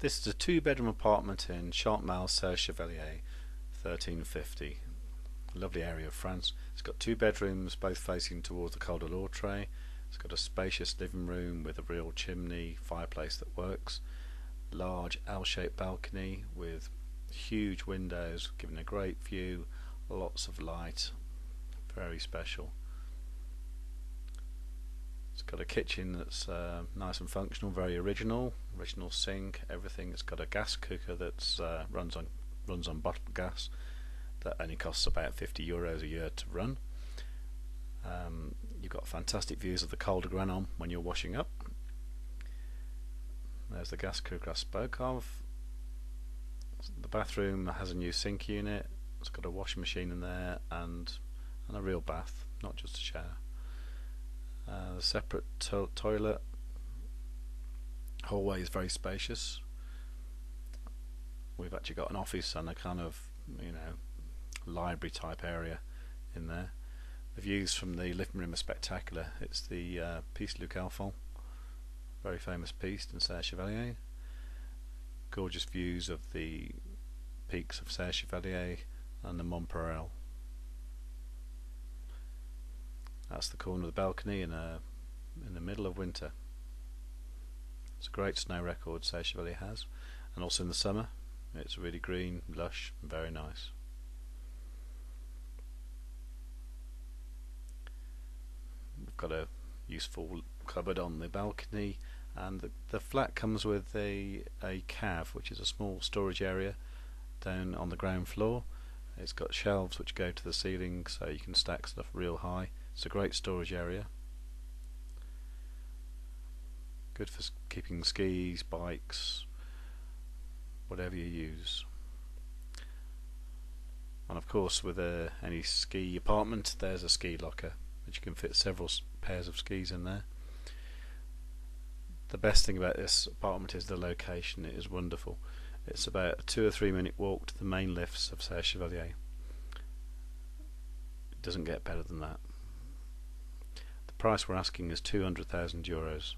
This is a two bedroom apartment in Chantemerle, Serre Chevalier, 1350. Lovely area of France. It's got two bedrooms, both facing towards the Col du Lautaret. It's got a spacious living room with a real chimney, fireplace that works, large L-shaped balcony with huge windows giving a great view, lots of light, very special. Got a kitchen that's uh, nice and functional, very original, original sink, everything. It's got a gas cooker that uh, runs on runs on bottled gas that only costs about 50 euros a year to run. Um, you've got fantastic views of the Col de Granon when you're washing up. There's the gas cooker I spoke of. The bathroom has a new sink unit. It's got a washing machine in there and and a real bath, not just a shower. Uh, separate to toilet hallway is very spacious. We've actually got an office and a kind of you know library type area in there. The views from the living room are spectacular. It's the uh, Piste Luc Alphand, very famous piece in Serre Chevalier. Gorgeous views of the peaks of Serre Chevalier and the Mont Pareil. That's the corner of the balcony in a in the middle of winter. It's a great snow record Serre Chevalier has, and also in the summer, it's really green, lush, and very nice. We've got a useful cupboard on the balcony, and the, the flat comes with a a cave, which is a small storage area down on the ground floor. It's got shelves which go to the ceiling, so you can stack stuff real high. It's a great storage area. Good for keeping skis, bikes, whatever you use. And of course, with a, any ski apartment, there's a ski locker, which you can fit several pairs of skis in there. The best thing about this apartment is the location. It is wonderful. It's about a two or three minute walk to the main lifts of Serre Chevalier. It doesn't get better than that. Price we're asking is 200,000 euros.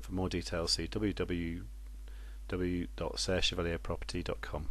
For more details, see www.serrechevalierproperty.com.